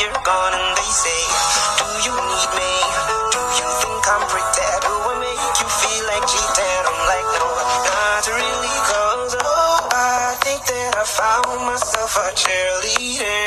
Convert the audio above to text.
you're gone and they say, Do you need me? Do you think I'm pretty? Do I make you feel like cheating? I'm like, no, not really, cause oh, I think that I found myself a cheerleader.